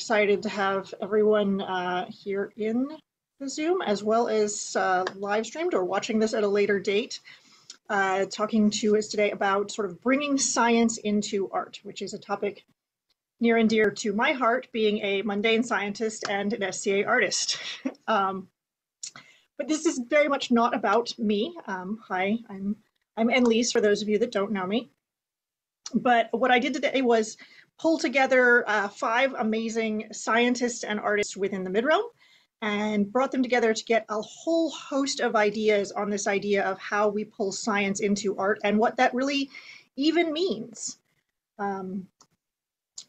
excited to have everyone uh, here in the Zoom as well as uh, live streamed or watching this at a later date. Uh, talking to us today about sort of bringing science into art, which is a topic near and dear to my heart, being a mundane scientist and an SCA artist. um, but this is very much not about me. Um, hi, I'm I'm AnneLyse, for those of you that don't know me. But what I did today was pull together uh, five amazing scientists and artists within the midrealm and brought them together to get a whole host of ideas on this idea of how we pull science into art and what that really even means. Um,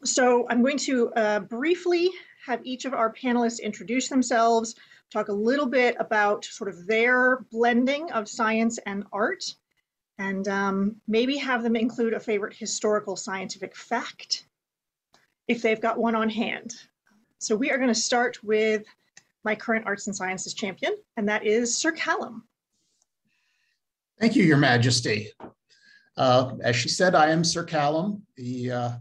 so I'm going to uh, briefly have each of our panelists introduce themselves, talk a little bit about sort of their blending of science and art, and um, maybe have them include a favorite historical scientific fact if they've got one on hand. So we are going to start with my current arts and sciences champion, and that is Sir Calum. Thank you, Your Majesty. Uh, as she said, I am Sir Calum, the uh,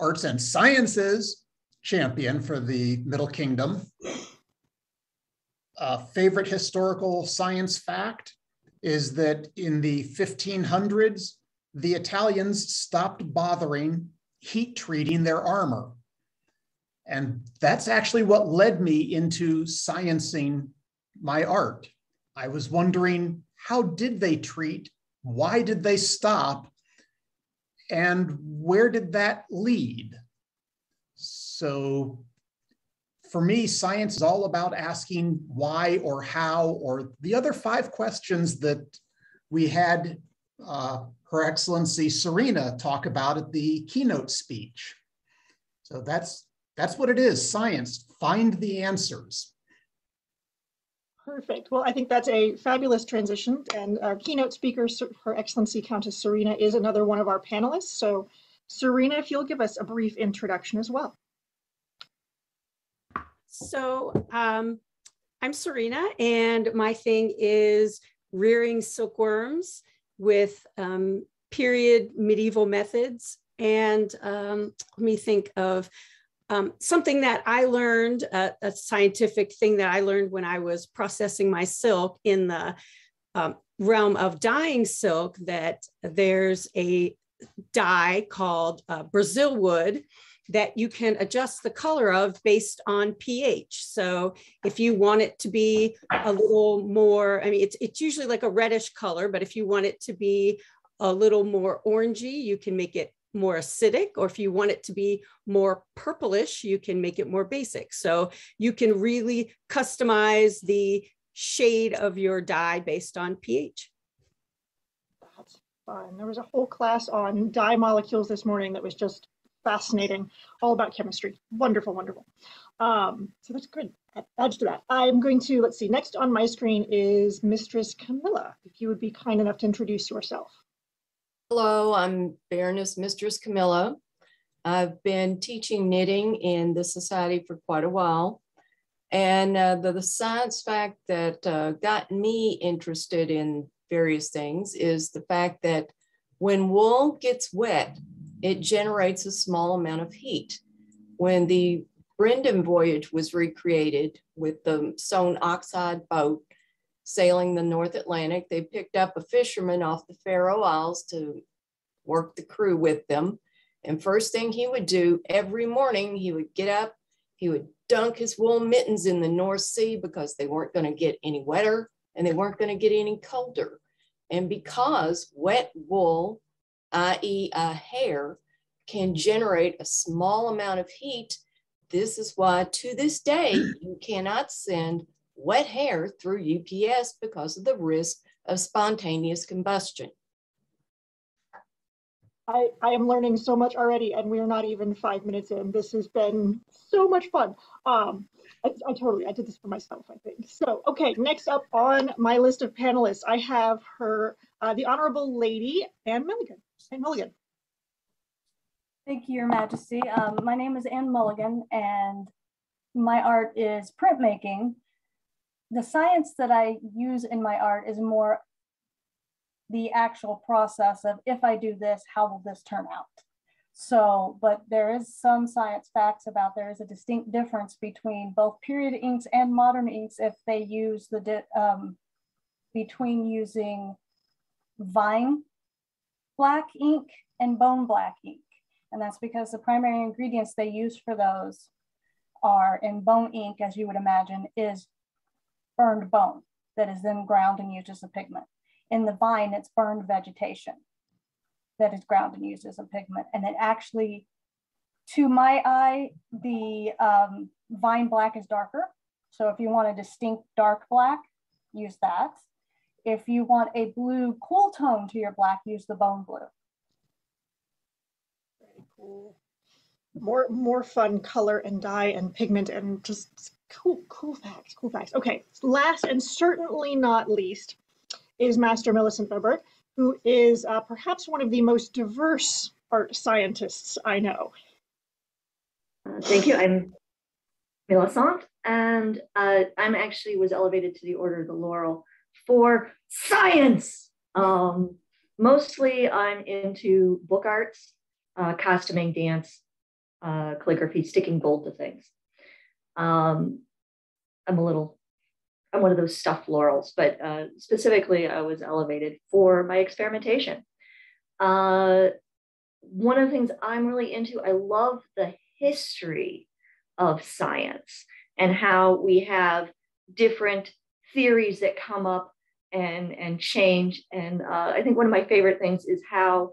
arts and sciences champion for the Middle Kingdom. Uh, favorite historical science fact is that in the 1500s, the Italians stopped bothering heat treating their armor. And that's actually what led me into sciencing my art. I was wondering how did they treat? Why did they stop? And where did that lead? So for me, science is all about asking why or how or the other five questions that we had uh, Her Excellency Serena talk about at the keynote speech. So that's that's what it is, science. Find the answers. Perfect. Well, I think that's a fabulous transition. And our keynote speaker, Her Excellency Countess Serena, is another one of our panelists. So Serena, if you'll give us a brief introduction as well. So um, I'm Serena, and my thing is rearing silkworms with um, period medieval methods. And um, let me think of um, something that I learned, uh, a scientific thing that I learned when I was processing my silk in the um, realm of dyeing silk, that there's a dye called uh, Brazil wood that you can adjust the color of based on pH. So if you want it to be a little more, I mean, it's, it's usually like a reddish color, but if you want it to be a little more orangey, you can make it more acidic, or if you want it to be more purplish, you can make it more basic. So you can really customize the shade of your dye based on pH. That's fun. There was a whole class on dye molecules this morning that was just fascinating, all about chemistry. Wonderful, wonderful. Um, so that's good. Adds to that. I'm going to, let's see, next on my screen is Mistress Camilla. If you would be kind enough to introduce yourself. Hello, I'm Baroness Mistress Camilla. I've been teaching knitting in the Society for quite a while. And uh, the, the, science fact that uh, got me interested in various things is the fact that when wool gets wet, it generates a small amount of heat. When the Brendan voyage was recreated with the Stone Oxide boat sailing the North Atlantic, they picked up a fisherman off the Faroe Isles to work the crew with them. And first thing he would do every morning, he would get up, he would dunk his wool mittens in the North Sea because they weren't going to get any wetter and they weren't going to get any colder. And because wet wool i.e. a hair, can generate a small amount of heat. This is why to this day, you cannot send wet hair through UPS because of the risk of spontaneous combustion. I, I am learning so much already and we're not even five minutes in. This has been so much fun. Um, I, I, totally, I did this for myself, I think. So, okay, next up on my list of panelists, I have her, uh, the Honorable Lady Anne Milligan. Anne Mulligan. Thank you, Your Majesty. Um, my name is Anne Mulligan, and my art is printmaking. The science that I use in my art is more the actual process of if I do this, how will this turn out? So, but there is some science facts about there is a distinct difference between both period inks and modern inks if they use the, um, between using vine black ink and bone black ink. And that's because the primary ingredients they use for those are in bone ink, as you would imagine, is burned bone that is then ground and used as a pigment. In the vine, it's burned vegetation that is ground and used as a pigment. And it actually, to my eye, the um, vine black is darker. So if you want a distinct dark black, use that. If you want a blue cool tone to your black, use the bone blue. Very cool. More, more fun color and dye and pigment and just cool, cool facts, cool facts. Okay, last and certainly not least is Master Milesent Vibert who is uh, perhaps one of the most diverse art scientists I know. Uh, thank you. I'm Millicent, and uh, I'm actually was elevated to the Order of the Laurel for science. Um, mostly, I'm into book arts, uh, costuming, dance, uh, calligraphy, sticking gold to things. Um, I'm a little I'm one of those stuffed laurels, but uh, specifically, I was elevated for my experimentation. Uh, one of the things I'm really into, I love the history of science and how we have different theories that come up and, and change. And uh, I think one of my favorite things is how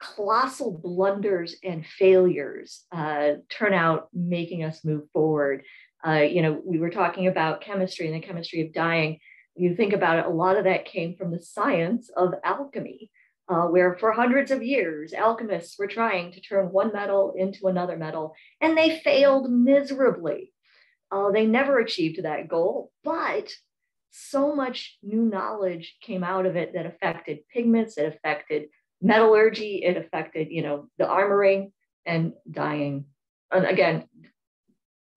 colossal blunders and failures uh, turn out making us move forward. Uh, you know, we were talking about chemistry and the chemistry of dyeing. You think about it, a lot of that came from the science of alchemy, uh, where for hundreds of years, alchemists were trying to turn one metal into another metal, and they failed miserably. Uh, they never achieved that goal, but so much new knowledge came out of it that affected pigments, it affected metallurgy, it affected, you know, the armoring and dyeing. And again,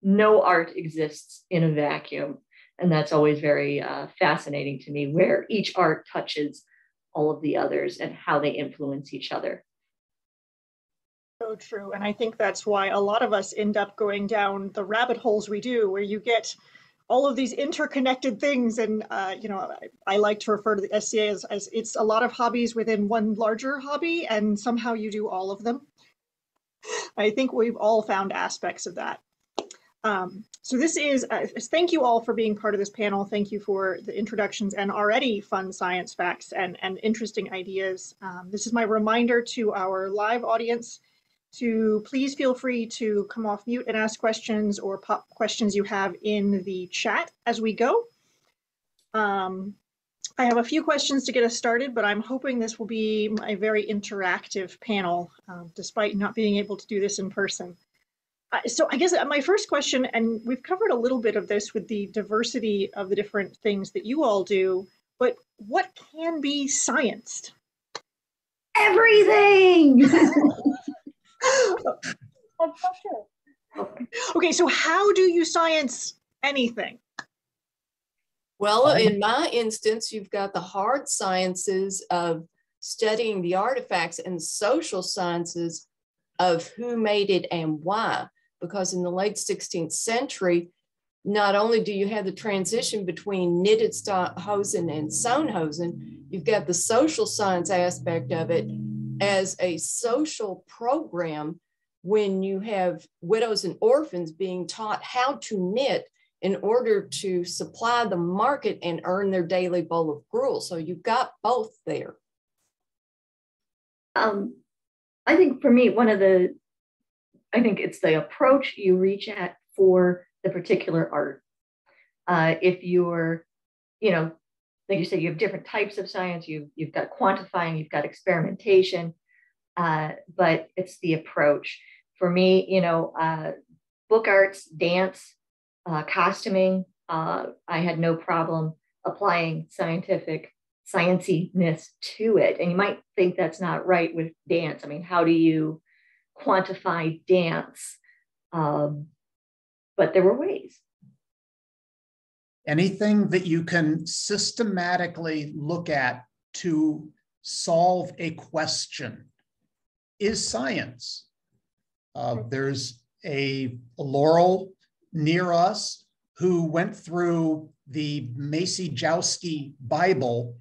no art exists in a vacuum. And that's always very uh, fascinating to me, where each art touches all of the others and how they influence each other. So true. And I think that's why a lot of us end up going down the rabbit holes we do, where you get all of these interconnected things. And, uh, you know, I, I, like to refer to the SCA as, as it's a lot of hobbies within one larger hobby, and somehow you do all of them. I think we've all found aspects of that. Um, so this is, uh, thank you all for being part of this panel. Thank you for the introductions and already fun science facts and, and interesting ideas. Um, this is my reminder to our live audience to please feel free to come off mute and ask questions or pop questions you have in the chat as we go. Um, I have a few questions to get us started, but I'm hoping this will be a very interactive panel, um, despite not being able to do this in person so I guess uh, my first question, and we've covered a little bit of this with the diversity of the different things that you all do, but what can be scienced? Everything. okay, so how do you science anything? Well, in my instance, you've got the hard sciences of studying the artifacts and social sciences of who made it and why because in the late 16th century, not only do you have the transition between knitted hosen and sewn hosen, you've got the social science aspect of it as a social program when you have widows and orphans being taught how to knit in order to supply the market and earn their daily bowl of gruel. So you've got both there. Um, I think for me, one of the I think it's the approach you reach at for the particular art. Uh, if you're, you know, like you said, you have different types of science. You you've got quantifying, you've got experimentation, uh, but it's the approach. For me, you know, uh, book arts, dance, uh, costuming. Uh, I had no problem applying scientific scienciness to it. And you might think that's not right with dance. I mean, how do you quantify dance, um, but there were ways. Anything that you can systematically look at to solve a question is science. Uh, there's a, a Laurel near us who went through the Maciejowski Bible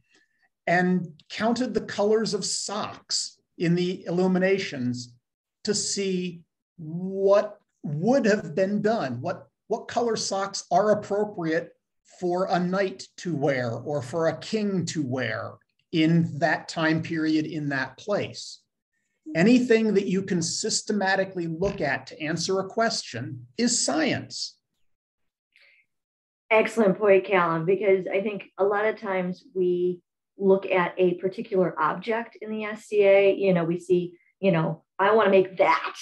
and counted the colors of socks in the illuminations to see what would have been done, what, what color socks are appropriate for a knight to wear or for a king to wear in that time period in that place. Anything that you can systematically look at to answer a question is science. Excellent point, Calum, because I think a lot of times we look at a particular object in the SCA, you know, we see, you know, I want to make that.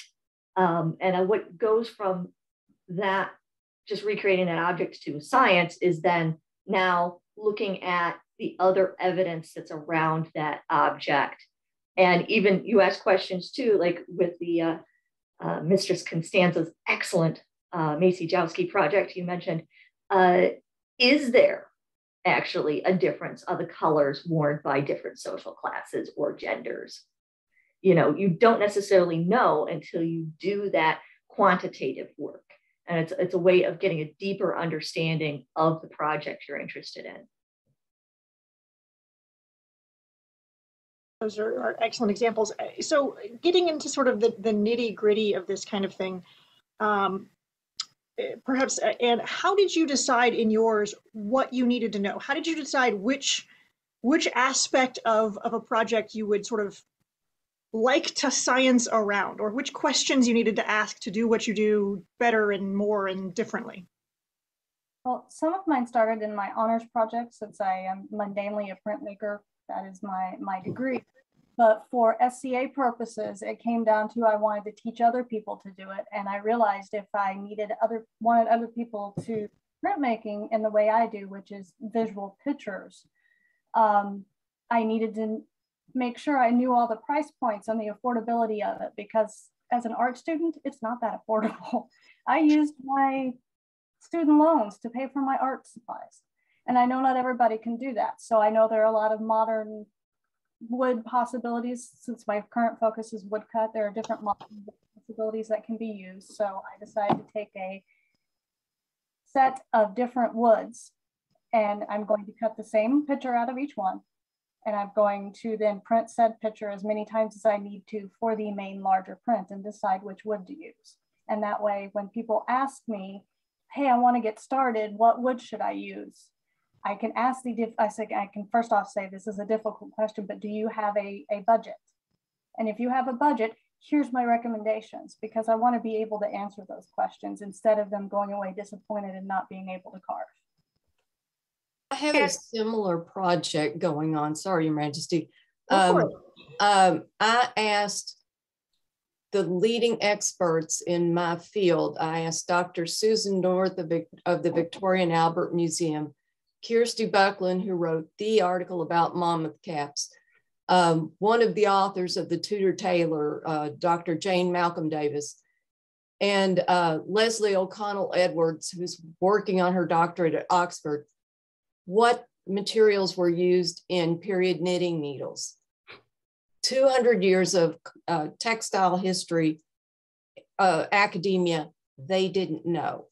Um, and what goes from that, just recreating that object to science, is then now looking at the other evidence that's around that object. And even you ask questions too, like with the uh, uh, Mistress Constanza's excellent uh, Maciejowski project you mentioned. Uh, is there actually a difference of the colors worn by different social classes or genders? You know, you don't necessarily know until you do that quantitative work. And it's, it's a way of getting a deeper understanding of the project you're interested in. Those are, are, excellent examples. Uh, so getting into sort of the, the nitty gritty of this kind of thing, um, eh, perhaps, uh, and how did you decide in yours what you needed to know? How did you decide which which aspect of, of a project you would sort of like to science around or which questions you needed to ask to do what you do better and more and differently? Well, some of mine started in my honors project since I am mundanely a printmaker that is my, my degree. But for SCA purposes, it came down to I wanted to teach other people to do it. And I realized if I needed other, wanted other people to printmaking in the way I do, which is visual pictures, um, I needed to make sure I knew all the price points and the affordability of it because as an art student, it's not that affordable. I used my student loans to pay for my art supplies. And I know not everybody can do that. So I know there are a lot of modern wood possibilities. Since my current focus is woodcut, there are different possibilities that can be used. So I decided to take a set of different woods and I'm going to cut the same picture out of each one. And I'm going to then print said picture as many times as I need to for the main larger print and decide which wood to use. And that way, when people ask me, hey, I want to get started, what wood should I use? I can ask the, diff I say, I can first off say this is a difficult question, but do you have a, a budget? And if you have a budget, here's my recommendations because I want to be able to answer those questions instead of them going away disappointed and not being able to carve. I have a similar project going on. Sorry, Your Majesty. Um, um, I asked the leading experts in my field. I asked Dr. Susan North of, of the Victoria and Albert Museum Kirsty Buckland, who wrote the article about Monmouth caps, um, one of the authors of the Tudor Tailor, uh, Dr. Jane Malcolm Davis, and uh, Lesley O'Connell Edwards, who's working on her doctorate at Oxford, what materials were used in period knitting needles. 200 years of uh, textile history, uh, academia, they didn't know.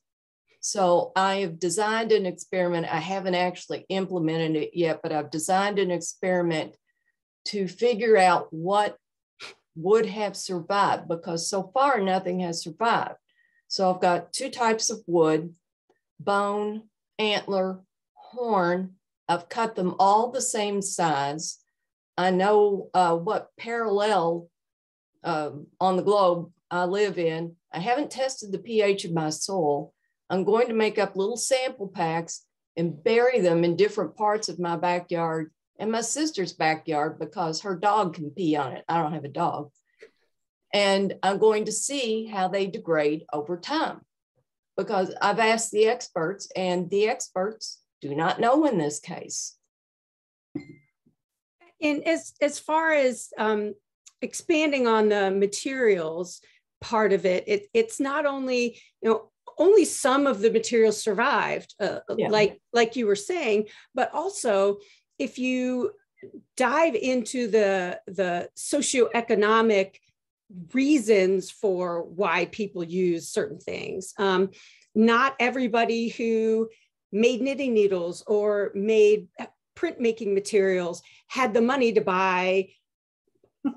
So I have designed an experiment. I haven't actually implemented it yet, but I've designed an experiment to figure out what would have survived because so far nothing has survived. So I've got two types of wood, bone, antler, horn. I've cut them all the same size. I know uh, what parallel uh, on the globe I live in. I haven't tested the pH of my soil, I'm going to make up little sample packs and bury them in different parts of my backyard and my sister's backyard because her dog can pee on it. I don't have a dog. And I'm going to see how they degrade over time because I've asked the experts, and the experts do not know in this case. And as, as far as um, expanding on the materials part of it, it, it's not only, you know, only some of the materials survived, uh, yeah. like like you were saying, but also if you dive into the the socioeconomic reasons for why people use certain things. Um, not everybody who made knitting needles or made printmaking materials had the money to buy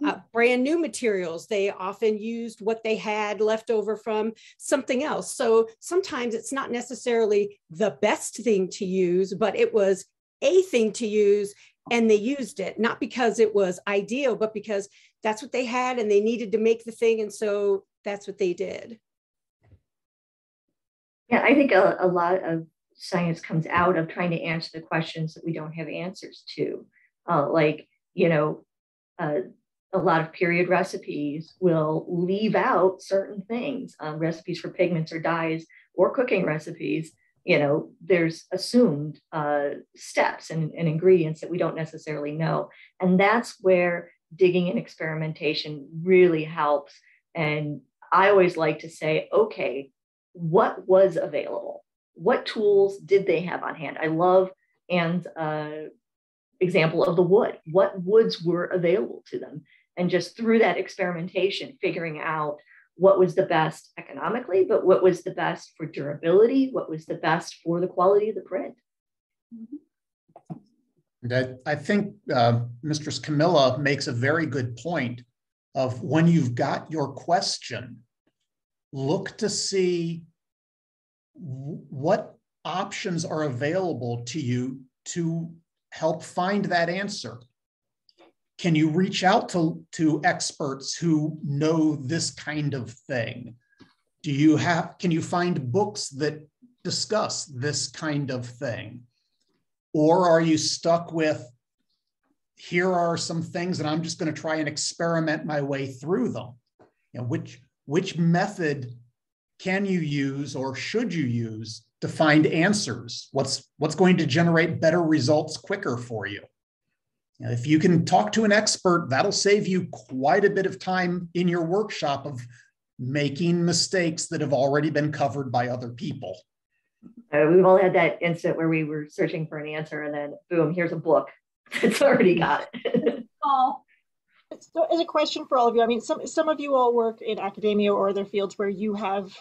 uh, brand new materials. They often used what they had left over from something else. So sometimes it's not necessarily the best thing to use, but it was a thing to use and they used it, not because it was ideal, but because that's what they had and they needed to make the thing. And so that's what they did. Yeah, I think a, a lot of science comes out of trying to answer the questions that we don't have answers to. Uh, like, you know, uh, a lot of period recipes will leave out certain things, um, recipes for pigments or dyes or cooking recipes. You know, there's assumed uh, steps and, and ingredients that we don't necessarily know. And that's where digging and experimentation really helps. And I always like to say, okay, what was available? What tools did they have on hand? I love and uh, example of the wood. What woods were available to them? And just through that experimentation, figuring out what was the best economically, but what was the best for durability, what was the best for the quality of the print. I, I think uh, Mistress Camilla makes a very good point of when you've got your question, look to see what options are available to you to help find that answer. Can you reach out to, to experts who know this kind of thing? Do you have, can you find books that discuss this kind of thing? Or are you stuck with, here are some things and I'm just going to try and experiment my way through them? You know, which, which method can you use or should you use to find answers? What's, what's going to generate better results quicker for you? you know, if you can talk to an expert, that'll save you quite a bit of time in your workshop of making mistakes that have already been covered by other people. Uh, we've all had that instant where we were searching for an answer and then boom, here's a book that's already got it. Oh, So as a question for all of you, I mean, some, some of you all work in academia or other fields where you have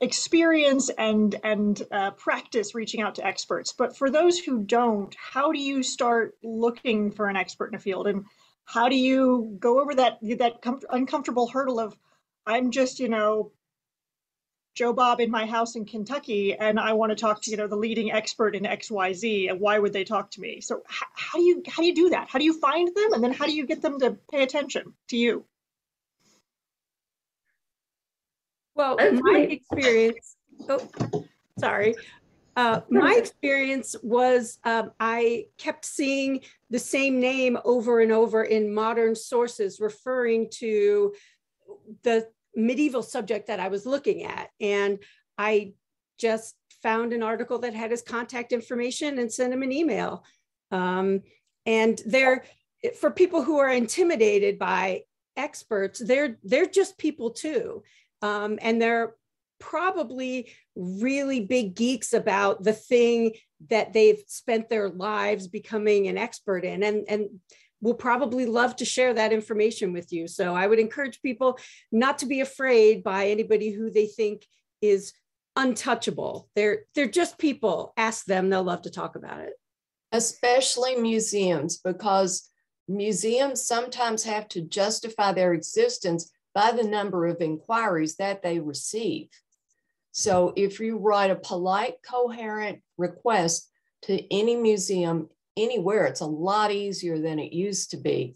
experience and and uh, practice reaching out to experts. But for those who don't, how do you start looking for an expert in a field, and how do you go over that that uncomfortable hurdle of I'm just you know Joe Bob in my house in Kentucky, and I want to talk to you know the leading expert in X Y Z, and why would they talk to me? So how, how do you how do you do that? How do you find them, and then how do you get them to pay attention to you? Well, my experience, oh, sorry. Uh, my experience was um, I kept seeing the same name over and over in modern sources referring to the medieval subject that I was looking at. And I just found an article that had his contact information and sent him an email. Um, and they're, for people who are intimidated by experts, they're, they're just people too. Um, and they're probably really big geeks about the thing that they've spent their lives becoming an expert in. And and will probably love to share that information with you. So i would encourage people not to be afraid by anybody who they think is untouchable. They're they're just people. Ask them. They'll love to talk about it. Especially museums because museums sometimes have to justify their existence by the number of inquiries that they receive. So if you write a polite, coherent request to any museum anywhere, it's a lot easier than it used to be.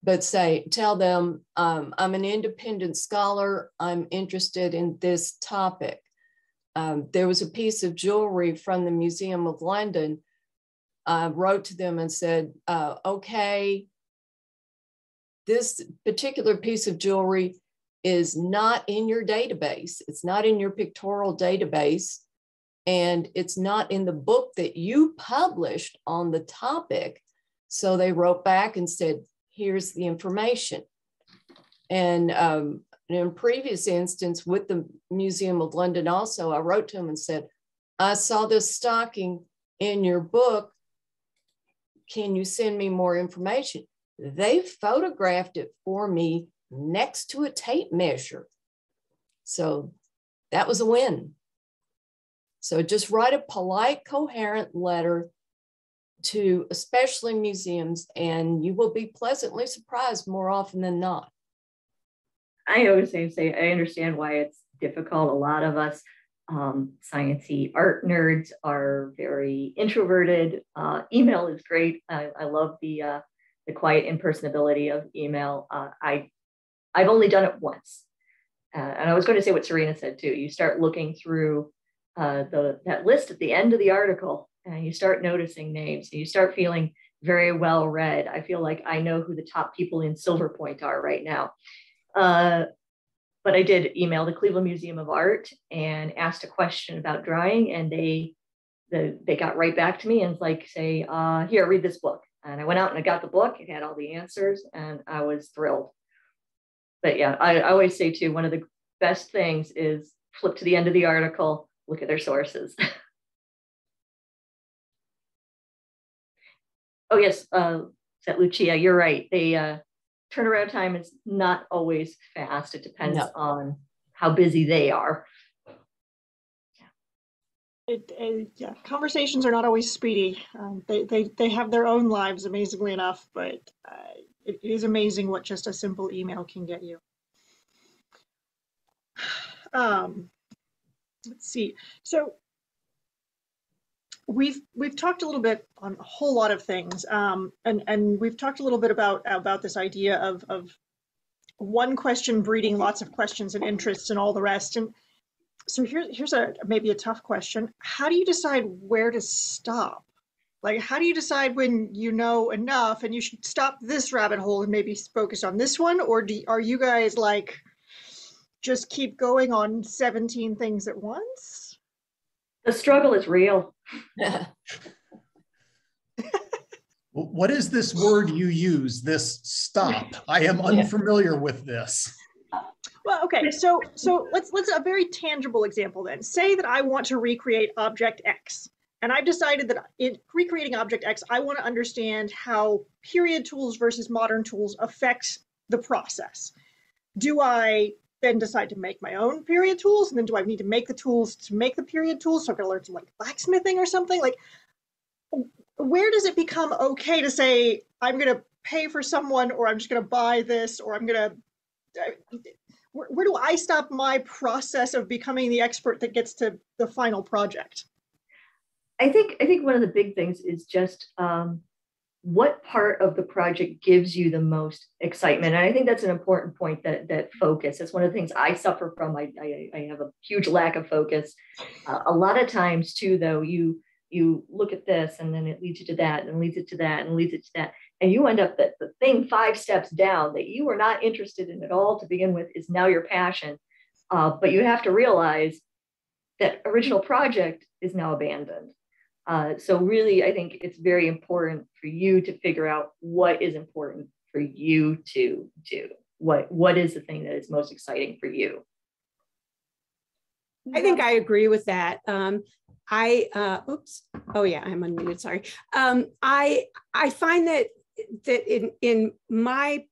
But say, tell them, um, I'm an independent scholar, I'm interested in this topic. Um, there was a piece of jewelry from the Museum of London. I wrote to them and said, uh, okay, this particular piece of jewelry is not in your database. It's not in your pictorial database. And it's not in the book that you published on the topic. So they wrote back and said, here's the information. And um, in previous instance with the Museum of London also, I wrote to them and said, I saw this stocking in your book. Can you send me more information? They photographed it for me next to a tape measure. So that was a win. So just write a polite, coherent letter to especially museums, and you will be pleasantly surprised more often than not. I always say, I understand why it's difficult. A lot of us um, sciencey art nerds are very introverted. Uh, email is great. I, I love the uh, the quiet impersonability of email. Uh, I I've only done it once, uh, and I was going to say what Serena said too. You start looking through uh, the that list at the end of the article, and you start noticing names, and you start feeling very well read. I feel like I know who the top people in Silver Point are right now. Uh, but I did email the Cleveland Museum of Art and asked a question about drawing, and they the, they got right back to me and like say, uh, here, read this book. And I went out and I got the book. It had all the answers, and I was thrilled. But yeah, I, I always say too, one of the best things is flip to the end of the article, look at their sources. oh yes, uh, that Lucia, you're right. They uh, turnaround time is not always fast. It depends no. on how busy they are. It, it, yeah, conversations are not always speedy. Um, they, they, they have their own lives, amazingly enough, but uh, it is amazing what just a simple email can get you. Um, let's see. So we've we've talked a little bit on a whole lot of things, um, and and we've talked a little bit about about this idea of of one question breeding lots of questions and interests and all the rest. And so here, here's a maybe a tough question. How do you decide where to stop? Like, how do you decide when you know enough and you should stop this rabbit hole and maybe focus on this one? Or do, are you guys like just keep going on 17 things at once? The struggle is real. what is this word you use, this stop? I am unfamiliar with this. Well, okay, so so let's let's a very tangible example then. Say that I want to recreate object X, and I've decided that in recreating object X, I want to understand how period tools versus modern tools affect the process. Do I then decide to make my own period tools? And then do I need to make the tools to make the period tools? So I've got to learn some like blacksmithing or something? Like, where does it become okay to say, I'm going to pay for someone, or I'm just going to buy this, or I'm going to. Uh, Where, where do I stop my process of becoming the expert that gets to the final project? I think I think one of the big things is just um, what part of the project gives you the most excitement? And i think that's an important point that that focus. That's one of the things i suffer from. I i, I have a huge lack of focus. Uh, a lot of times too though you you look at this and then it leads you to that and leads it to that and leads it to that and you end up that the thing five steps down that you were not interested in at all to begin with is now your passion uh, but you have to realize that original project is now abandoned uh, so really, I think it's very important for you to figure out what is important for you to do. What what is the thing that is most exciting for you? I think I agree with that. Um, I uh, oops. Oh yeah, I'm unmuted. Sorry. Um, I I find that that in in my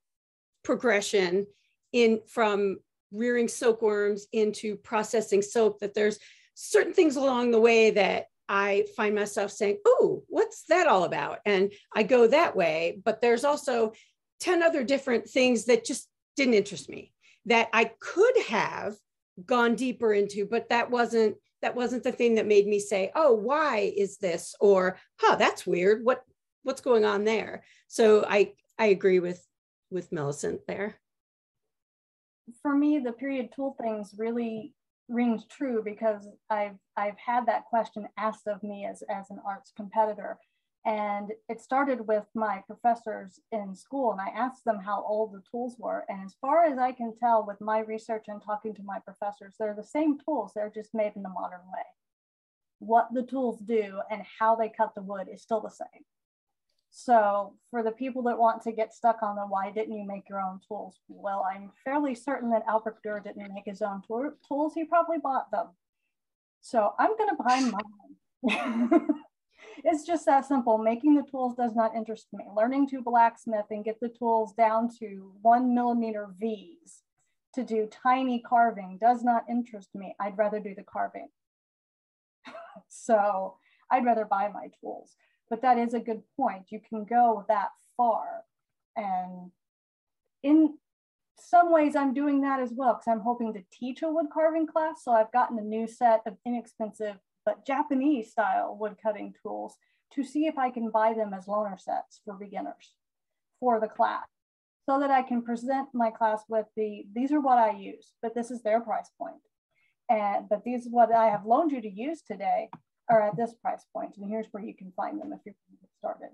progression in from rearing silkworms into processing soap that there's certain things along the way that I find myself saying, Oh, what's that all about? And I go that way. But there's also 10 other different things that just didn't interest me that I could have gone deeper into, but that wasn't that wasn't the thing that made me say, oh, why is this? Or, huh, that's weird. What what's going on there? So I I agree with with Milesent there. For me, the period tool things really rings true because I've I've had that question asked of me as, as an arts competitor. And it started with my professors in school, and I asked them how old the tools were. And as far as I can tell, with my research and talking to my professors, they're the same tools, they're just made in the modern way. What the tools do and how they cut the wood is still the same. So for the people that want to get stuck on the why didn't you make your own tools? Well, I'm fairly certain that Albert Dürer didn't make his own tools. He probably bought them. So I'm going to buy mine. it's just that simple. Making the tools does not interest me. Learning to blacksmith and get the tools down to one millimeter V's to do tiny carving does not interest me. I'd rather do the carving. so I'd rather buy my tools. But that is a good point. You can go that far. And in some ways, I'm doing that as well because I'm hoping to teach a wood carving class. So I've gotten a new set of inexpensive but Japanese style wood cutting tools to see if I can buy them as loaner sets for beginners for the class so that I can present my class with the, these are what I use, but this is their price point. And, but these is what I have loaned you to use today are at this price point, and here's where you can find them if you're going to get started.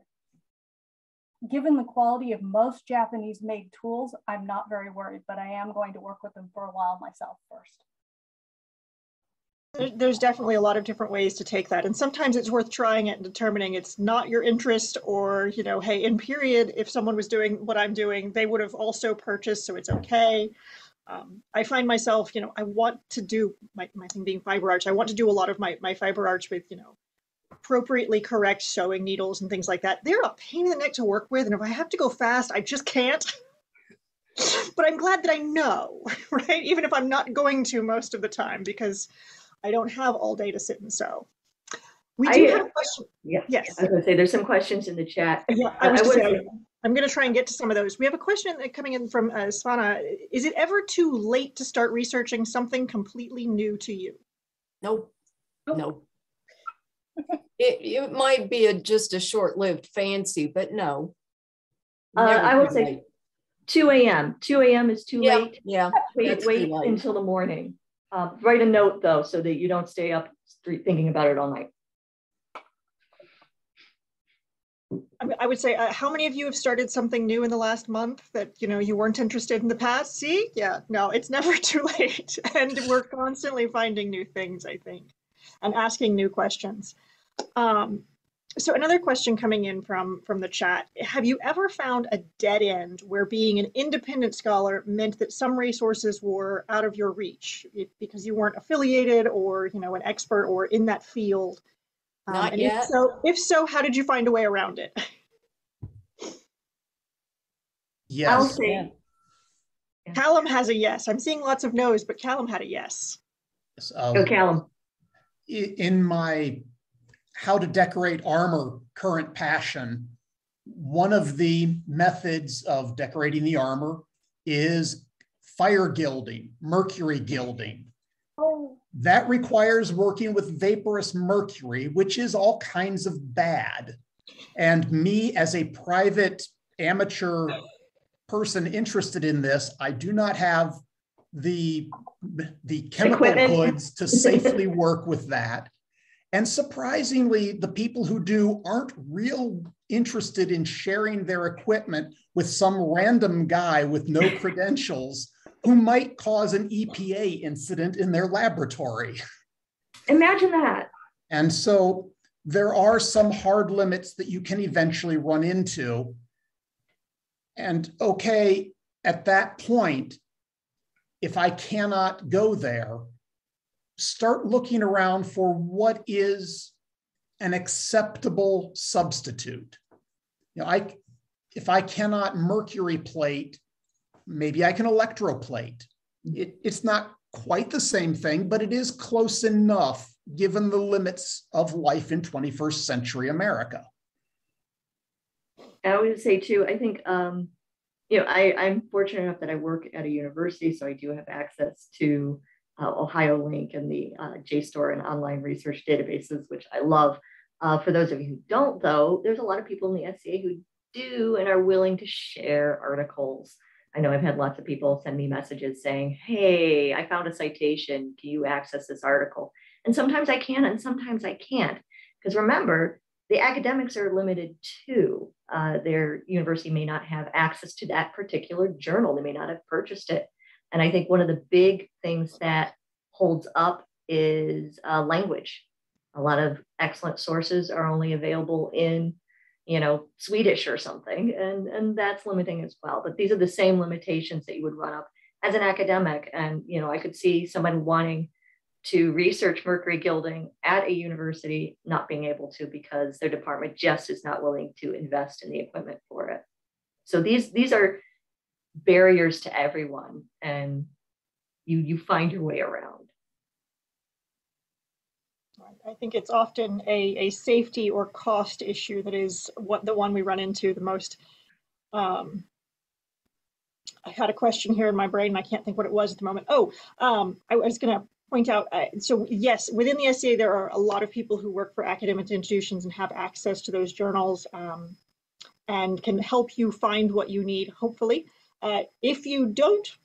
Given the quality of most Japanese made tools, I'm not very worried, but I am going to work with them for a while myself first there's definitely a lot of different ways to take that and sometimes it's worth trying it and determining it's not your interest or you know hey in period if someone was doing what i'm doing they would have also purchased so it's okay um, i find myself you know i want to do my, my thing being fiber arch i want to do a lot of my, my fiber arch with you know appropriately correct sewing needles and things like that they're a pain in the neck to work with and if i have to go fast i just can't but i'm glad that i know right even if i'm not going to most of the time because I don't have all day to sit and sew. We do I, have a question. Yeah. Yes. I was going to say there's some questions in the chat. Yeah, I was I say, I'm going to try and get to some of those. We have a question coming in from uh, Svana. Is it ever too late to start researching something completely new to you? No, no. it, it might be a, just a short-lived fancy, but no. Uh, I would say late. 2 a.m. 2 a.m. is too yeah, late. Yeah. Wait, wait until the morning. Uh, write a note though, so that you don't stay up thinking about it all night. I would say, uh, how many of you have started something new in the last month that you know you weren't interested in the past? See, yeah, no, it's never too late, and we're constantly finding new things. I think, and asking new questions. Um, so another question coming in from from the chat have you ever found a dead end where being an independent scholar meant that some resources were out of your reach because you weren't affiliated or you know an expert or in that field um, Not yet. If so, if so, how did you find a way around it? Yes. I'll say. Calum has a yes. I'm seeing lots of no's, but Calum had a yes. Um, Go, Calum. In my how to decorate armor current passion, one of the methods of decorating the armor is fire gilding, mercury gilding. Oh. That requires working with vaporous mercury, which is all kinds of bad. And me, as a private amateur person interested in this, I do not have the the chemical Equipment. goods to safely work with that. And surprisingly, the people who do aren't real interested in sharing their equipment with some random guy with no credentials who might cause an EPA incident in their laboratory. Imagine that. And so there are some hard limits that you can eventually run into. And okay, at that point, if I cannot go there, start looking around for what is an acceptable substitute. You know, I, if I cannot mercury plate, maybe I can electroplate. It, it's not quite the same thing, but it is close enough given the limits of life in 21st century America. I would say too, I think, um, you know, I, I'm fortunate enough that I work at a university, so I do have access to uh, OhioLINK and the uh, JSTOR and online research databases, which I love. Uh, for those of you who don't, though, there's a lot of people in the SCA who do and are willing to share articles. I know I've had lots of people send me messages saying, Hey, I found a citation. Can you access this article? And sometimes I can, and sometimes I can't. Because remember, the academics are limited too. Uh, their university may not have access to that particular journal, they may not have purchased it. And I think one of the big things that holds up is uh, language. A lot of excellent sources are only available in, you know, Swedish or something, and and that's limiting as well. But these are the same limitations that you would run up as an academic. And you know, I could see somebody wanting to research mercury gilding at a university not being able to because their department just is not willing to invest in the equipment for it. So these these are barriers to everyone and you you find your way around. I think it's often a, a safety or cost issue that is what the one we run into the most. Um, I had a question here in my brain. and I can't think what it was at the moment. Oh, um, I was going to point out. Uh, so yes, within the SCA, there are a lot of people who work for academic institutions and have access to those journals um, and can help you find what you need. Hopefully, uh, if you don't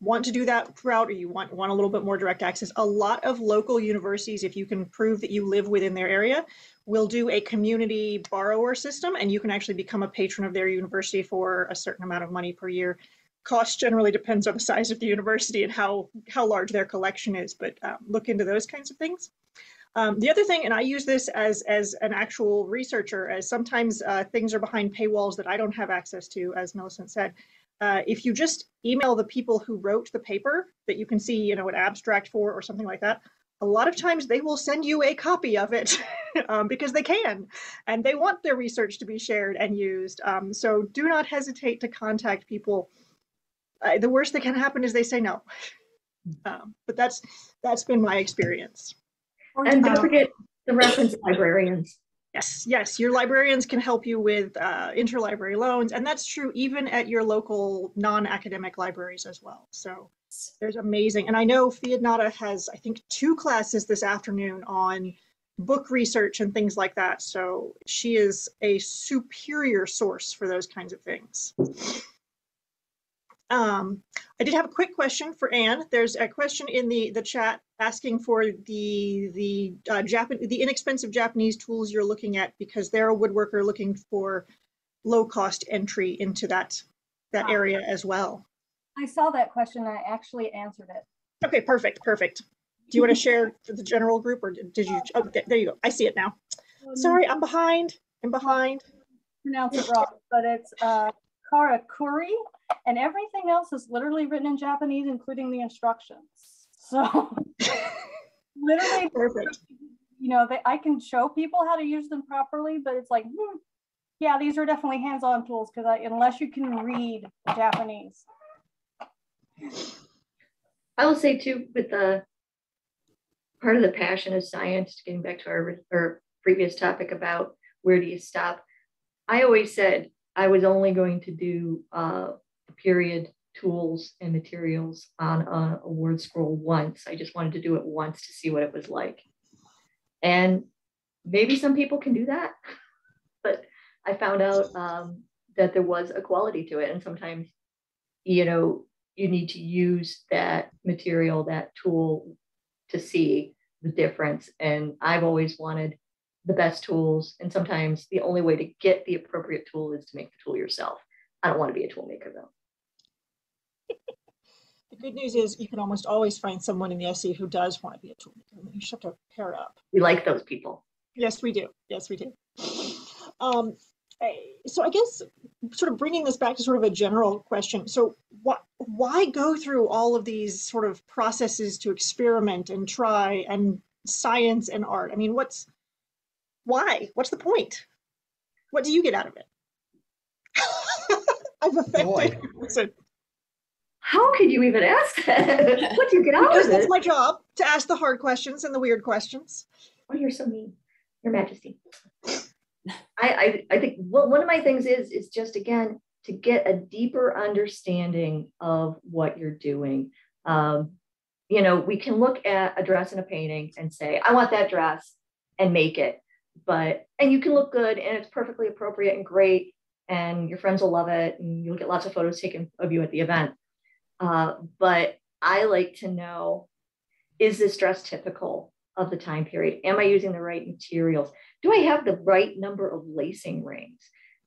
want to do that route or you want, want a little bit more direct access, a lot of local universities, if you can prove that you live within their area, will do a community borrower system and you can actually become a patron of their university for a certain amount of money per year. Cost generally depends on the size of the university and how, how large their collection is, but um, look into those kinds of things. Um, the other thing, and I use this as, as an actual researcher, as sometimes uh, things are behind paywalls that I don't have access to, as Milesent said. Uh, if you just email the people who wrote the paper that you can see, you know, an abstract for or something like that, a lot of times they will send you a copy of it um, because they can and they want their research to be shared and used. Um, so do not hesitate to contact people. Uh, the worst that can happen is they say no. Um, but that's that's been my experience. And don't forget the reference librarians. Yes, yes, your librarians can help you with uh, interlibrary loans, and that's true even at your local non-academic libraries as well. So there's amazing, and I know Fiat has, I think, two classes this afternoon on book research and things like that. So she is a superior source for those kinds of things. Um, I did have a quick question for Anne. There's a question in the, the chat asking for the the uh, Japan the inexpensive Japanese tools you're looking at because they're a woodworker looking for low cost entry into that that ah. area as well. I saw that question. I actually answered it. Okay, perfect, perfect. Do you want to share for the general group or did you? Oh, there you go. I see it now. Um, Sorry, I'm behind. I'm behind. Pronounce it wrong, but it's uh, Karakuri and everything else is literally written in Japanese, including the instructions. So literally perfect. You know, they, I can show people how to use them properly, but it's like, hmm, yeah, these are definitely hands-on tools because unless you can read Japanese. I will say too, with the part of the passion of science, getting back to our, our previous topic about where do you stop, I always said I was only going to do uh, period tools and materials on a, a word scroll once. I just wanted to do it once to see what it was like. And maybe some people can do that, but I found out um, that there was a quality to it. And sometimes, you know, you need to use that material, that tool to see the difference. And I've always wanted the best tools. And sometimes the only way to get the appropriate tool is to make the tool yourself. I don't want to be a tool maker though the good news is you can almost always find someone in the SE who does want to be a toolmaker. You just have to pair up. We like those people. Yes, we do. Yes, we do. Um, so I guess sort of bringing this back to sort of a general question. So what, why go through all of these sort of processes to experiment and try and science and art? I mean, what's, why? What's the point? What do you get out of it? I've offended. How could you even ask that? what do you get out because of it? That's my job to ask the hard questions and the weird questions. Oh, you're so mean, Your Majesty. I, I, I think well, one of my things is is just again to get a deeper understanding of what you're doing. Um, you know, we can look at a dress in a painting and say, I want that dress and make it. But and you can look good and it's perfectly appropriate and great, and your friends will love it, and you'll get lots of photos taken of you at the event. Uh, but I like to know is this dress typical of the time period? Am I using the right materials? Do I have the right number of lacing rings?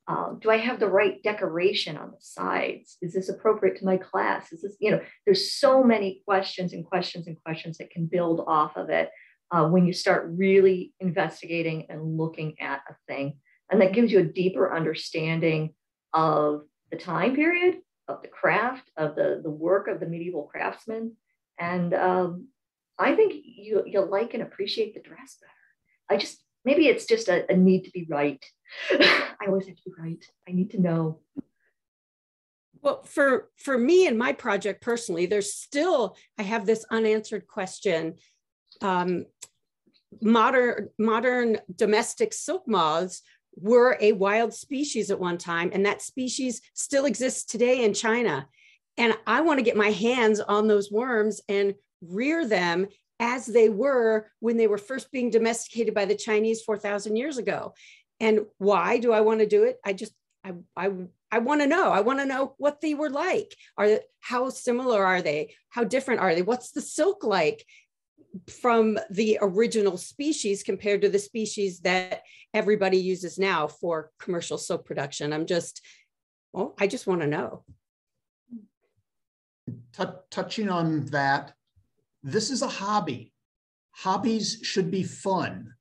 Um, do I have the right decoration on the sides? Is this appropriate to my class? Is this, you know, there's so many questions and questions and questions that can build off of it uh, when you start really investigating and looking at a thing. And that gives you a deeper understanding of the time period of the craft, of the, the work of the medieval craftsmen. And um, I think you you'll like and appreciate the dress better. I just maybe it's just a, a need to be right. I always have to be right. I need to know. Well, for for me and my project personally, there's still I have this unanswered question. Um, modern modern domestic silk moths were a wild species at one time, and that species still exists today in China. And I want to get my hands on those worms and rear them as they were when they were first being domesticated by the Chinese 4,000 years ago. And why do I want to do it? I just, I, I, I want to know. I want to know what they were like. Are how similar are they? How different are they? What's the silk like from the original species compared to the species that everybody uses now for commercial soap production? I'm just, well, I just want to know. Touching on that, this is a hobby. Hobbies should be fun.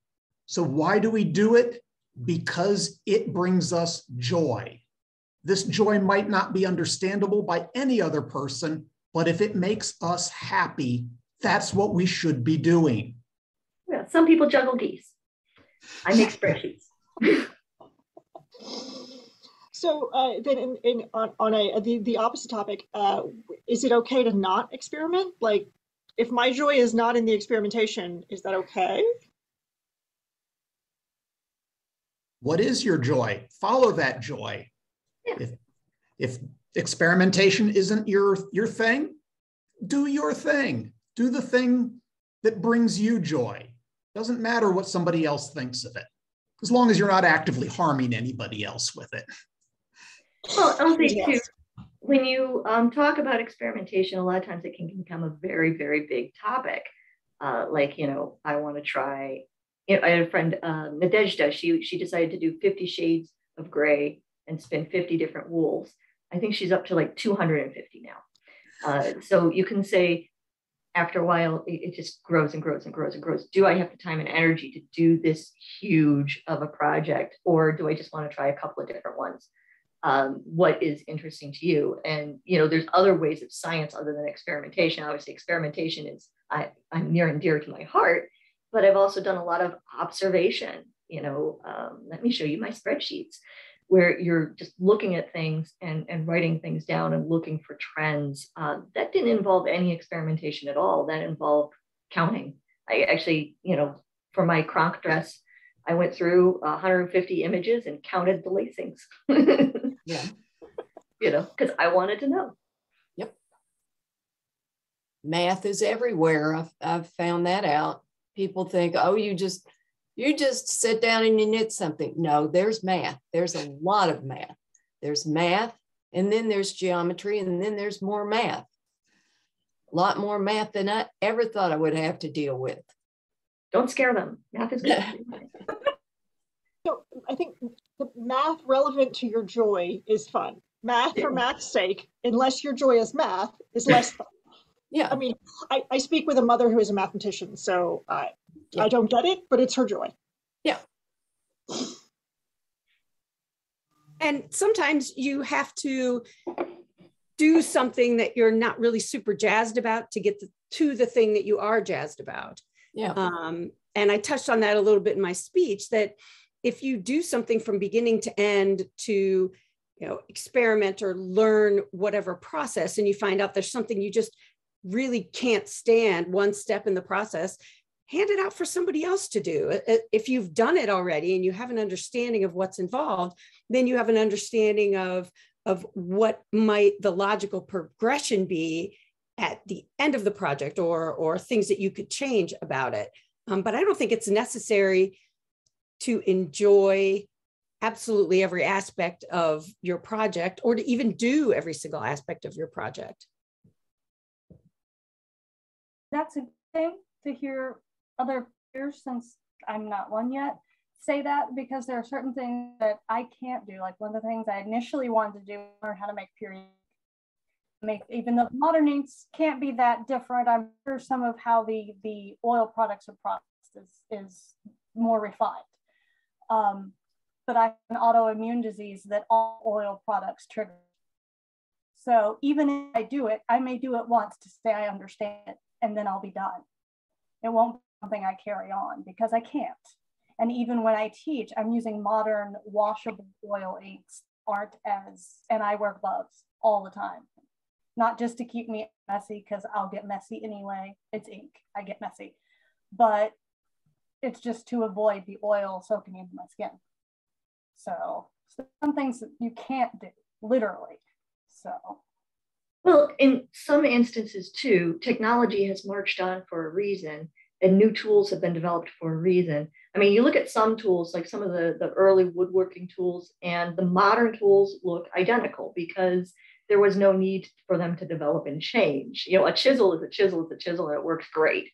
So why do we do it? Because it brings us joy. This joy might not be understandable by any other person, but if it makes us happy, that's what we should be doing. Yeah, some people juggle geese. I make spreadsheets. So uh, then, in, in on, on a the, the opposite topic, uh, is it okay to not experiment? Like, if my joy is not in the experimentation, is that okay? What is your joy? Follow that joy. Yeah. If if experimentation isn't your your thing, do your thing. Do the thing that brings you joy. Doesn't matter what somebody else thinks of it, as long as you're not actively harming anybody else with it. Well, I'll say too, when you um, talk about experimentation, a lot of times it can become a very, very big topic. Uh, like, you know, I want to try. You know, I had a friend, uh, Nadezhda. She she decided to do 50 shades of gray and spin 50 different wools. I think she's up to like 250 now. Uh, so you can say, after a while, it, just grows and grows and grows and grows. Do I have the time and energy to do this huge of a project, or do I just want to try a couple of different ones? um, what is interesting to you. And you know, there's other ways of science other than experimentation. Obviously, experimentation is I, I'm near and dear to my heart, but I've also done a lot of observation. You know, um, let me show you my spreadsheets where you're just looking at things and, and writing things down and looking for trends. Uh, that didn't involve any experimentation at all. That involved counting. I actually, you know, for my Kronk dress, I went through 150 images and counted the lacings. Yeah. you know, because I wanted to know. Yep. Math is everywhere. I've, I've found that out. People think, oh, you just you just sit down and you knit something. No, there's math. There's a lot of math. There's math, and then there's geometry, and then there's more math. A lot more math than I ever thought I would have to deal with. Don't scare them. Math is good. So I think the math relevant to your joy is fun. Math for math's sake, unless your joy is math, is less fun. Yeah. I mean, I, I speak with a mother who is a mathematician, so I Yeah. I don't get it, but it's her joy. Yeah. And sometimes you have to do something that you're not really super jazzed about to get the, to the thing that you are jazzed about. Yeah. Um, and I touched on that a little bit in my speech that if you do something from beginning to end to you know experiment or learn whatever process and you find out there's something you just really can't stand one step in the process hand it out for somebody else to do. If you've done it already and you have an understanding of what's involved then you have an understanding of of what might the logical progression be at the end of the project or or things that you could change about it. Um, but i don't think it's necessary to enjoy absolutely every aspect of your project or to even do every single aspect of your project. That's a thing to hear other peers, since I'm not one yet, say that because there are certain things that I can't do. Like one of the things I initially wanted to do, learn how to make period. Make even though modern inks can't be that different i'm sure some of how the the oil products are processed is is more refined. Um, but i have an autoimmune disease that all oil products trigger. So even if i do it i may do it once to say i understand it and then i'll be done. It won't something I carry on because I can't. And even when I teach, I'm using modern washable oil inks aren't as, and I wear gloves all the time. Not just to keep me messy because I'll get messy anyway. It's ink, I get messy. But it's just to avoid the oil soaking into my skin. So, so some things you can't do, literally. So well, in some instances too, technology has marched on for a reason and new tools have been developed for a reason. I mean, you look at some tools, like some of the, the early woodworking tools, and the modern tools look identical because there was no need for them to develop and change. You know, a chisel is a chisel is a chisel and it works great.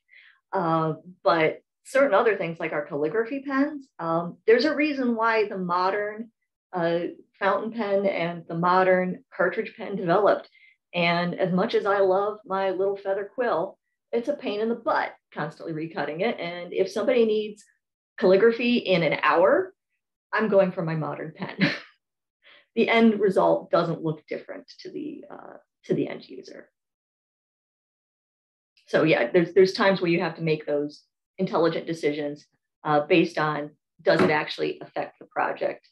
Uh, but certain other things like our calligraphy pens, um, there's a reason why the modern uh, fountain pen and the modern cartridge pen developed. And as much as I love my little feather quill, it's a pain in the butt constantly recutting it. And if somebody needs calligraphy in an hour, I'm going for my modern pen. the end result doesn't look different to the uh, to the end user. So yeah, there's there's times where you have to make those intelligent decisions uh, based on does it actually affect the project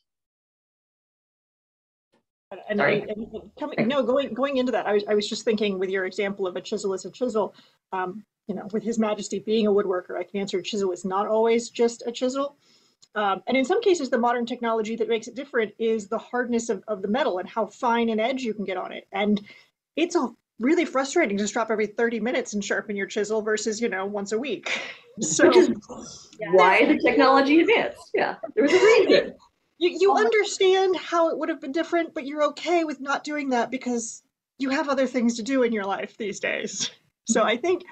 and, I, and coming, no, going going into that, I was I was just thinking with your example of a chisel is a chisel. Um, you know, with His Majesty being a woodworker, I can answer chisel is not always just a chisel. Um, and in some cases, the modern technology that makes it different is the hardness of, of the metal and how fine an edge you can get on it. And it's a really frustrating to stop every 30 minutes and sharpen your chisel versus, you know, once a week. So why the technology advanced. Yeah, there was a reason you, you understand how it would have been different, but you're okay with not doing that because you have other things to do in your life these days. So I think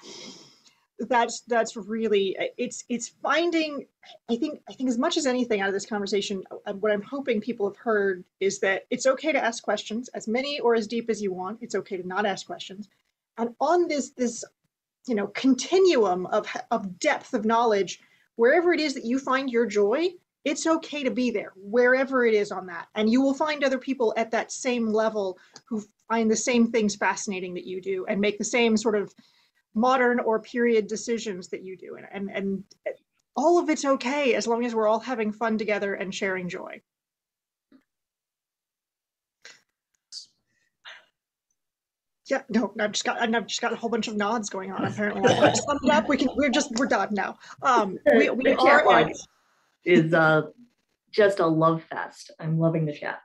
that's that's really it's it's finding i think i think as much as anything out of this conversation uh, what i'm hoping people have heard is that it's okay to ask questions as many or as deep as you want. It's okay to not ask questions. And on this this you know continuum of of depth of knowledge wherever it is that you find your joy it's okay to be there wherever it is on that. And you will find other people at that same level who find the same things fascinating that you do and make the same sort of modern or period decisions that you do. And and, and all of it's okay as long as we're all having fun together and sharing joy. Yeah no i've just got i've just got a whole bunch of nods going on apparently. Summed up we can we're just we're done now. Um we, we are at, is uh, just a love fest. I'm loving the chat.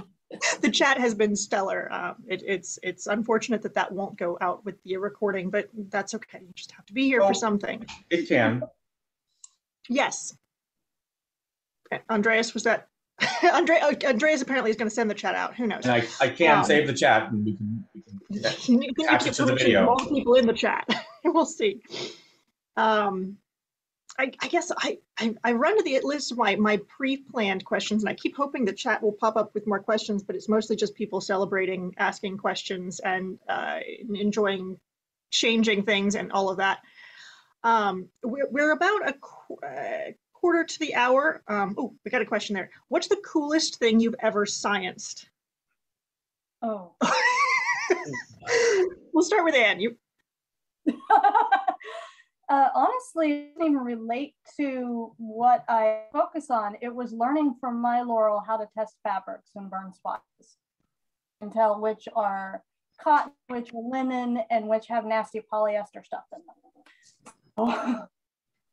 the chat has been stellar. Um, it, it's it's unfortunate that that won't go out with the recording, but that's okay. You just have to be here well, for something. It can. Yes. Andreas, was that? Andre, oh, Andreas apparently is going to send the chat out. Who knows? And I, I can um, save the chat and we can, we can you can attach it to the video. More people in the chat. we'll see. Um, I, I guess I, I, I run to the list of my, my pre-planned questions and I keep hoping the chat will pop up with more questions, but it's mostly just people celebrating, asking questions and uh, enjoying changing things and all of that. Um, we're, we're about a qu uh, quarter to the hour. Um, oh, we got a question there. What's the coolest thing you've ever scienced? Oh. we'll start with Anne. You. uh, honestly didn't even relate to what I focus on. It was learning from my Laurel how to test fabrics and burn spots and tell which are cotton, which are linen, and which have nasty polyester stuff in them.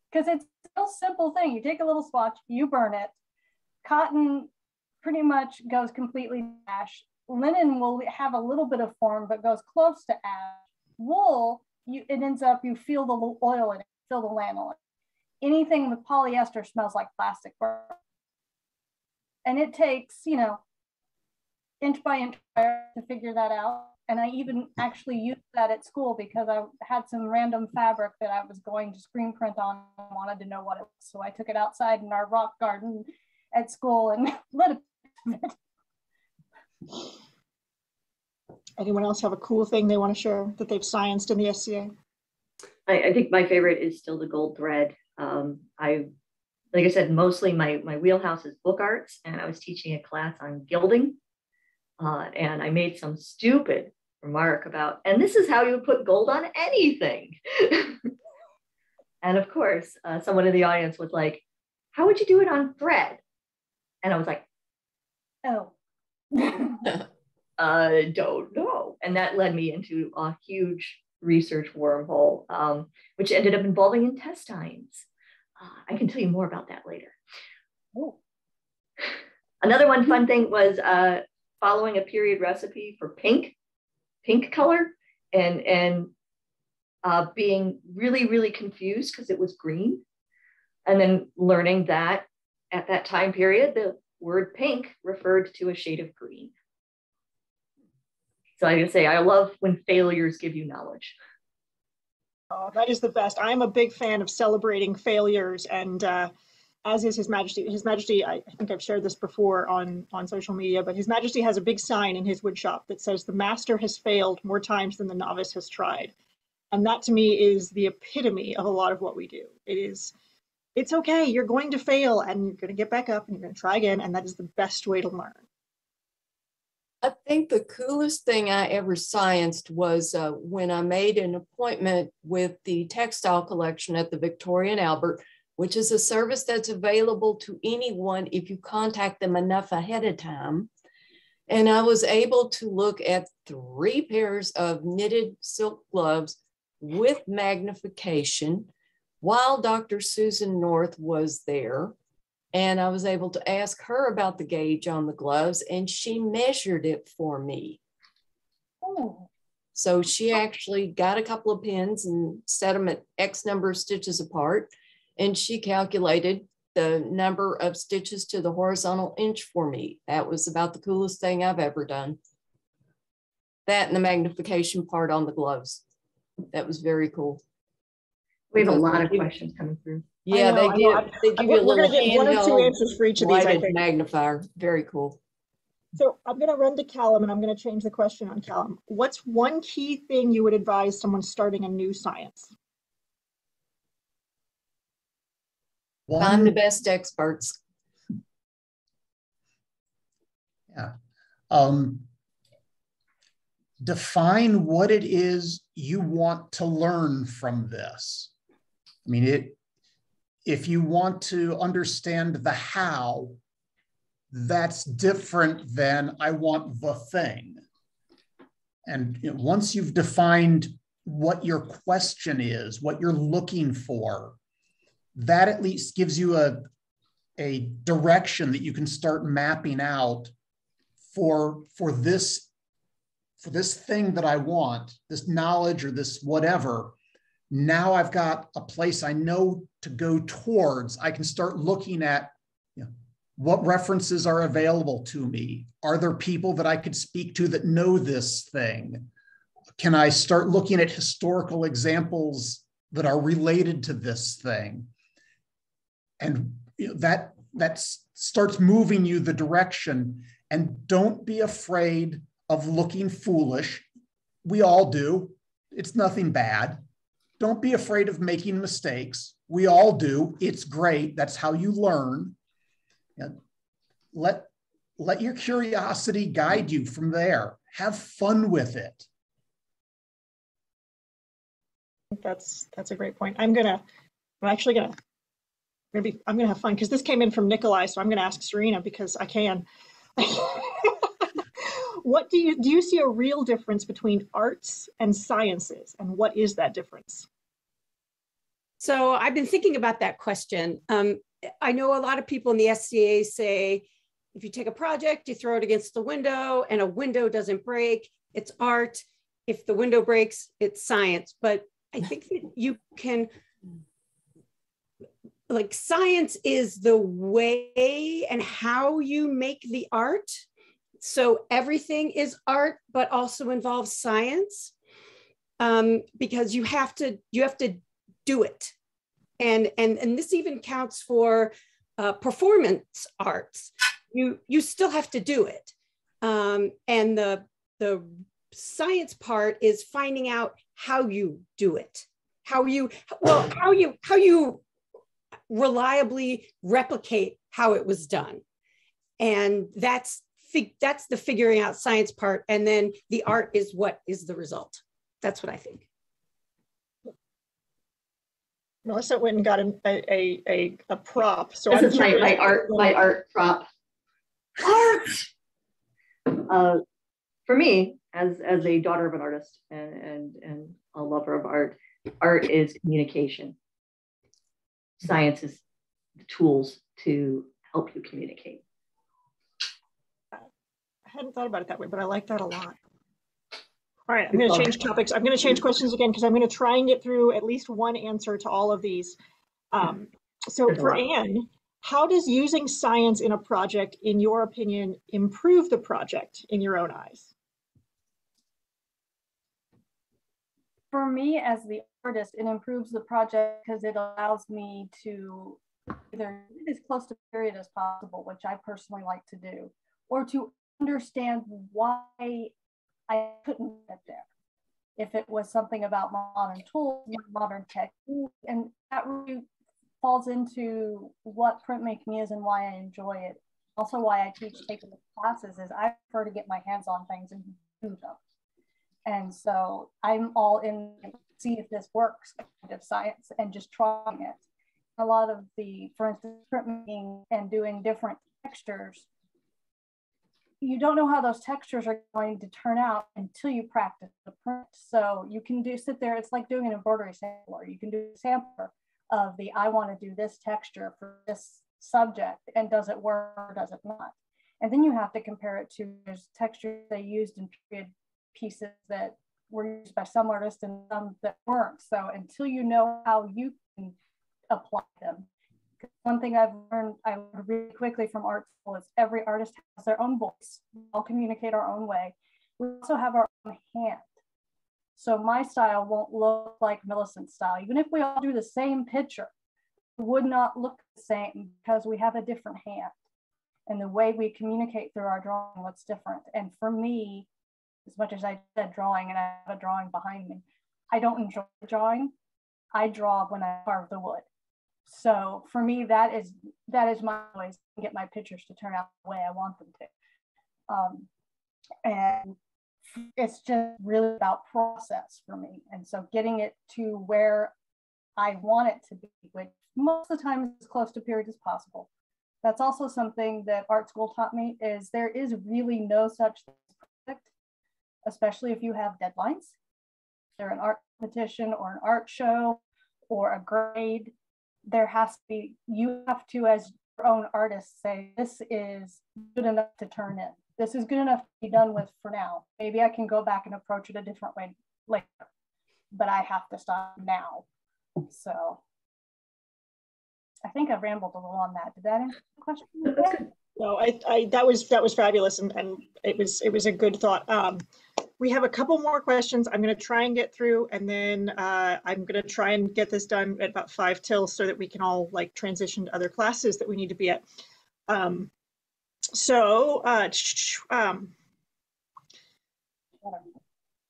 Because it's a simple thing. You take a little swatch, you burn it. Cotton pretty much goes completely ash. Linen will have a little bit of form, but goes close to ash. Wool you it ends up you feel the oil in it, feel the lanolin. Anything with polyester smells like plastic. And it takes, you know, inch by inch to figure that out. And I even actually used that at school because I had some random fabric that I was going to screen print on and wanted to know what it was. So I took it outside in our rock garden at school and lit it. Anyone else have a cool thing they want to share that they've scienced in the SCA? I, I think my favorite is still the gold thread. Um, I, like I said, mostly my, my wheelhouse is book arts, and I was teaching a class on gilding. Uh, and I made some stupid remark about, and this is how you put gold on anything. And of course, uh, someone in the audience was like, How would you do it on thread? And I was like, Oh. I don't know. And that led me into a huge research wormhole, um, which ended up involving intestines. Uh, I can tell you more about that later. Oh. Another one fun thing was uh, following a period recipe for pink, pink color, and and uh, being really really confused because it was green, and then learning that at that time period the word pink referred to a shade of green. So I can say I love when failures give you knowledge. Oh, that is the best. I'm a big fan of celebrating failures, and uh, as is His Majesty. His Majesty, I, I, think I've shared this before on on social media, but His Majesty has a big sign in his woodshop that says, "The master has failed more times than the novice has tried," and that to me is the epitome of a lot of what we do. It is. It's okay. You're going to fail, and you're going to get back up, and you're going to try again, and that is the best way to learn. I think the coolest thing I ever scienced was uh, when I made an appointment with the textile collection at the Victoria and Albert, which is a service that's available to anyone if you contact them enough ahead of time. And I was able to look at three pairs of knitted silk gloves with magnification while Dr. Susan North was there. And I was able to ask her about the gauge on the gloves, and she measured it for me. Oh. So she actually got a couple of pins and set them at X number of stitches apart. And she calculated the number of stitches to the horizontal inch for me. That was about the coolest thing I've ever done. That and the magnification part on the gloves. That was very cool. We have a lot of questions coming through. Yeah, know, they give they give you a little get one or two answers for each of these. I think. magnifier. Very cool. So I'm going to run to Calum and I'm going to change the question on Calum. What's one key thing you would advise someone starting a new science? One, Find the best experts. Yeah. Um, define what it is you want to learn from this. I mean, it if you want to understand the how, that's different than I want the thing. And you know, once you've defined what your question is, what you're looking for, that at least gives you a, a direction that you can start mapping out for, for this for this thing that I want, this knowledge or this whatever, now I've got a place I know to go towards. I can start looking at you know, what references are available to me. Are there people that I could speak to that know this thing? Can I start looking at historical examples that are related to this thing? And you know, that that starts moving you the direction. And don't be afraid of looking foolish. We all do. It's nothing bad don't be afraid of making mistakes. We all do. It's great. That's how you learn. And let let your curiosity guide you from there. Have fun with it. That's that's a great point. I'm gonna I'm actually gonna I'm gonna be I'm gonna have fun because this came in from Nikolai, so I'm gonna ask Serena because I can. what do you do you see a real difference between arts and sciences? And what is that difference? So i've been thinking about that question. Um, i know a lot of people in the sca say if you take a project you throw it against the window and a window doesn't break it's art. If the window breaks it's science. But i think that you can like science is the way and how you make the art so everything is art, but also involves science um, because you have to you have to do it, and and and this even counts for uh, performance arts. You you still have to do it, um, and the the science part is finding out how you do it, how you well how you how you reliably replicate how it was done, and that's fig- that's the figuring out science part and then the art is what is the result that's what i think Melissa went and got a, a, a, a prop. So this I'm is my, curious- my art my art prop. Art. Uh, for me, as as a daughter of an artist and and and a lover of art, art is communication. Science is the tools to help you communicate. I hadn't thought about it that way, but I like that a lot. All right, I'm going to change topics. I'm going to change questions again because I'm going to try and get through at least one answer to all of these. Um, so for. Anne, how does using science in a project, in your opinion, improve the project in your own eyes? for me as the artist, it improves the project because it allows me to either get as close to period as possible, which I personally like to do, or to understand why I couldn't get there. If it was something about modern tools, modern technique, and that really falls into what printmaking is and why I enjoy it. Also, why I teach taking classes is I prefer to get my hands on things and do them. And so I'm all in see if this works kind of science and just trying it. A lot of the, for instance, printmaking and doing different textures, you don't know how those textures are going to turn out until you practice the print. So you can do sit there, it's like doing an embroidery sampler. You can do a sampler of the I want to do this texture for this subject and does it work or does it not? And then you have to compare it to textures they used in period pieces that were used by some artists and some that weren't. So until you know how you can apply them, one thing I've learned I learned really quickly from art school is every artist has their own voice. We all communicate our own way. We also have our own hand. So my style won't look like Milesent's style. Even if we all do the same picture, it would not look the same because we have a different hand. And the way we communicate through our drawing looks different. And for me, as much as I said drawing and I have a drawing behind me, I don't enjoy drawing. I draw when I carve the wood. So for me, that is that is my way to get my pictures to turn out the way I want them to. Um, and it's just really about process for me. And so getting it to where I want it to be, which most of the time is as close to period as possible. That's also something that art school taught me is there is really no such thing as perfect, especially if you have deadlines. They're an art competition or an art show or a grade. There has to be, you have to, as your own artist, say, this is good enough to turn in. This is good enough to be done with for now. Maybe I can go back and approach it a different way later, but I have to stop now. So I think I've rambled a little on that. Did that answer the question? No, I, I, that was, that was fabulous and, and it was, it was a good thought. Um, we have a couple more questions. I'm going to try and get through and then, uh, I'm going to try and get this done at about five till so that we can all like transition to other classes that we need to be at. Um, so, uh, um,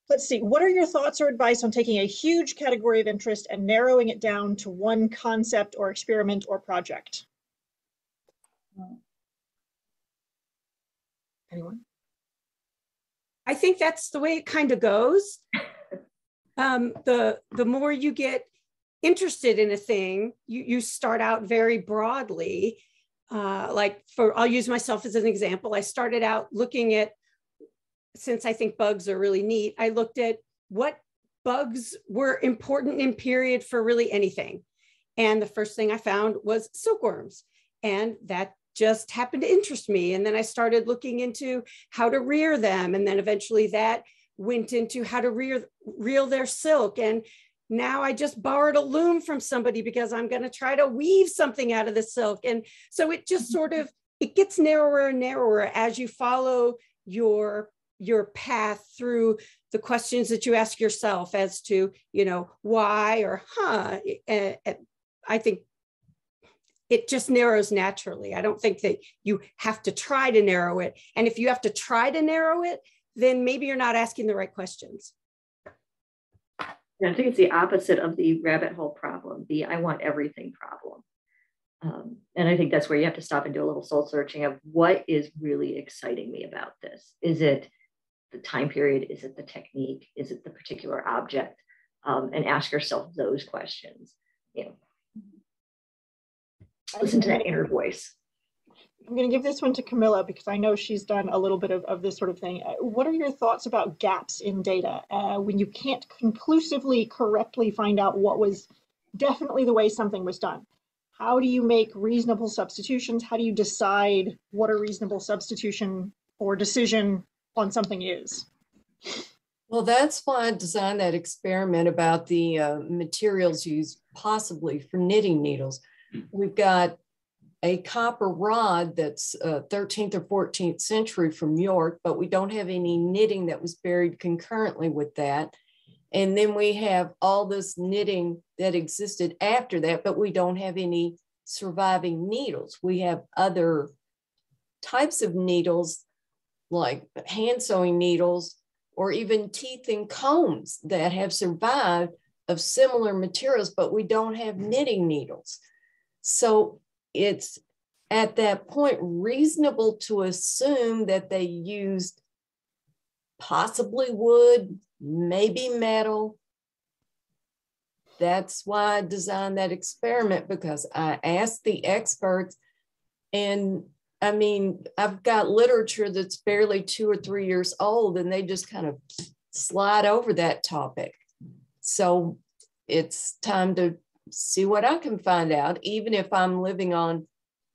let's see, what are your thoughts or advice on taking a huge category of interest and narrowing it down to one concept or experiment or project? Anyone? I think that's the way it kind of goes. Um, the the more you get interested in a thing, you you start out very broadly. Uh, like for I'll use myself as an example. I started out looking at since I think bugs are really neat. I looked at what bugs were important in period for really anything, and the first thing I found was silkworms, and that just happened to interest me. And then I started looking into how to rear them. And then eventually that went into how to rear, reel their silk. And now I just borrowed a loom from somebody because I'm going to try to weave something out of the silk. And so it just mm-hmm. sort of, it gets narrower and narrower as you follow your your path through the questions that you ask yourself as to you know why or huh eh, eh, i think it just narrows naturally. I don't think that you have to try to narrow it. And if you have to try to narrow it, then maybe you're not asking the right questions. Yeah, I think it's the opposite of the rabbit hole problem, the I want everything problem. Um, and I think that's where you have to stop and do a little soul searching of what is really exciting me about this. Is it the time period? Is it the technique? Is it the particular object? Um, and ask yourself those questions. You know, listen to that inner voice. I'm going to give this one to Camilla because I know she's done a little bit of, of this sort of thing. Uh, what are your thoughts about gaps in data uh, when you can't conclusively correctly find out what was definitely the way something was done? How do you make reasonable substitutions? How do you decide what a reasonable substitution or decision on something is? Well, that's why I designed that experiment about the uh, materials used possibly for knitting needles. We've got a copper rod that's uh, 13th or 14th century from York, but we don't have any knitting that was buried concurrently with that. And then we have all this knitting that existed after that, but we don't have any surviving needles. We have other types of needles like hand sewing needles or even teeth and combs that have survived of similar materials, but we don't have knitting needles. So it's at that point reasonable to assume that they used possibly wood, maybe metal. That's why I designed that experiment because I asked the experts and I mean, I've got literature that's barely two or three years old, and they just kind of slide over that topic. So it's time to see what I can find out, even if I'm living on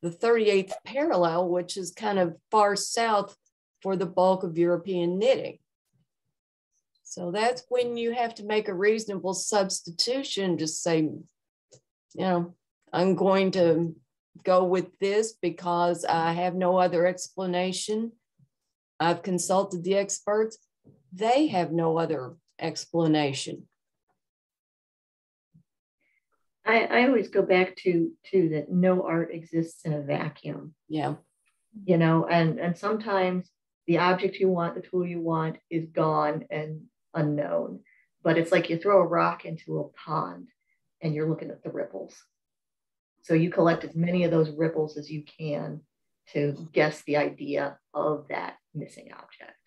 the 38th parallel, which is kind of far south for the bulk of European knitting. So that's when you have to make a reasonable substitution, just say, you know, I'm going to go with this because I have no other explanation. I've consulted the experts. They have no other explanation. I, I always go back to to that no art exists in a vacuum. Yeah. You know, and and sometimes the object you want, the tool you want is gone and unknown. But it's like you throw a rock into a pond and you're looking at the ripples. So you collect as many of those ripples as you can to guess the idea of that missing object.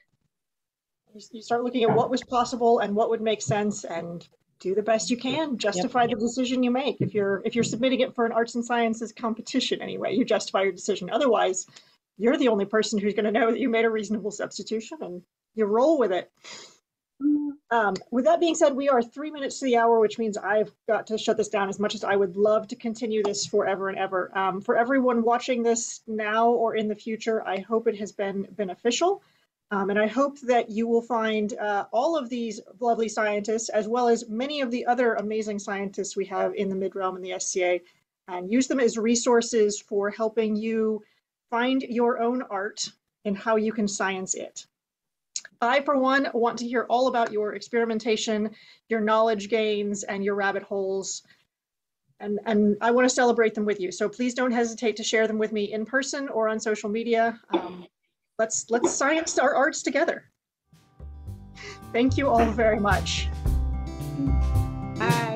You start looking at what was possible and what would make sense and do the best you can justify yep. the decision you make if you're if you're submitting it for an arts and sciences competition anyway you justify your decision otherwise you're the only person who's going to know that you made a reasonable substitution and you roll with it um, with that being said, we are three minutes to the hour, which means I've got to shut this down as much as I would love to continue this forever and ever. Um, for everyone watching this now or in the future, I hope it has been beneficial. Um, and I hope that you will find uh, all of these lovely scientists, as well as many of the other amazing scientists we have in the mid-realm and the SCA, and use them as resources for helping you find your own art and how you can science it. I, for one, want to hear all about your experimentation, your knowledge gains, and your rabbit holes. And, and I want to celebrate them with you. So please don't hesitate to share them with me in person or on social media. Um, let's let's science our arts together. Thank you all very much. Bye.